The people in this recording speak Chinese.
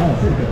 那我试试